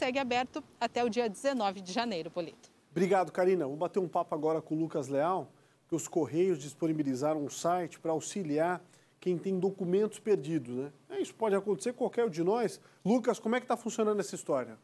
segue aberto até o dia 19 de janeiro, Polito. Obrigado, Karina. Vou bater um papo agora com o Lucas Leal, que os Correios disponibilizaram um site para auxiliar quem tem documentos perdidos, né? É, isso pode acontecer com qualquer um de nós. Lucas, como é que está funcionando essa história?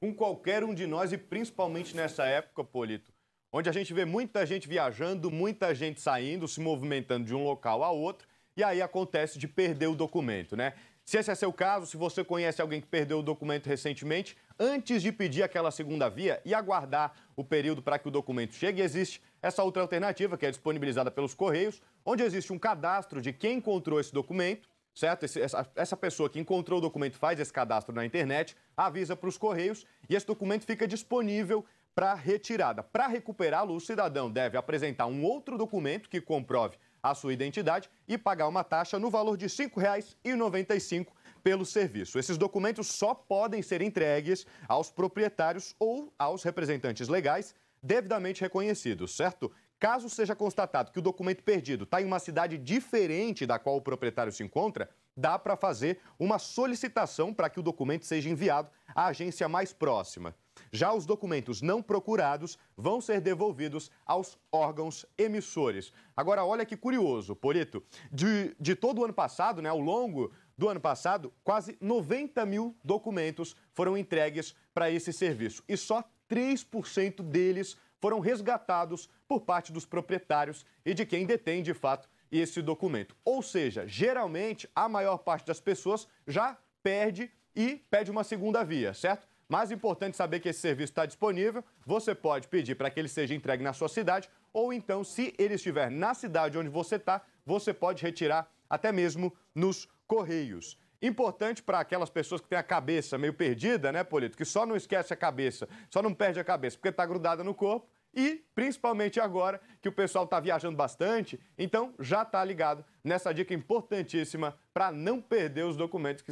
Com qualquer um de nós e principalmente nessa época, Polito, onde a gente vê muita gente viajando, muita gente saindo, se movimentando de um local a outro, e aí acontece de perder o documento, né? Se esse é seu caso, se você conhece alguém que perdeu o documento recentemente, antes de pedir aquela segunda via e aguardar o período para que o documento chegue, existe essa outra alternativa que é disponibilizada pelos Correios, onde existe um cadastro de quem encontrou esse documento, certo? Esse, essa, essa pessoa que encontrou o documento faz esse cadastro na internet, avisa para os Correios e esse documento fica disponível para retirada. Para recuperá-lo, o cidadão deve apresentar um outro documento que comprove a sua identidade e pagar uma taxa no valor de R$ 5,95 pelo serviço. Esses documentos só podem ser entregues aos proprietários ou aos representantes legais devidamente reconhecidos, certo? Caso seja constatado que o documento perdido está em uma cidade diferente da qual o proprietário se encontra, dá para fazer uma solicitação para que o documento seja enviado à agência mais próxima. Já os documentos não procurados vão ser devolvidos aos órgãos emissores. Agora, olha que curioso, Polito. De, de todo o ano passado, né, ao longo do ano passado, quase 90 mil documentos foram entregues para esse serviço. E só 3% deles foram resgatados por parte dos proprietários e de quem detém, de fato, esse documento. Ou seja, geralmente, a maior parte das pessoas já perde e pede uma segunda via, certo? Mais importante saber que esse serviço está disponível. Você pode pedir para que ele seja entregue na sua cidade, ou então, se ele estiver na cidade onde você está, você pode retirar até mesmo nos correios. Importante para aquelas pessoas que têm a cabeça meio perdida, né, Polito? Que só não esquece a cabeça, só não perde a cabeça porque está grudada no corpo. E, principalmente agora, que o pessoal está viajando bastante, então já está ligado nessa dica importantíssima para não perder os documentos que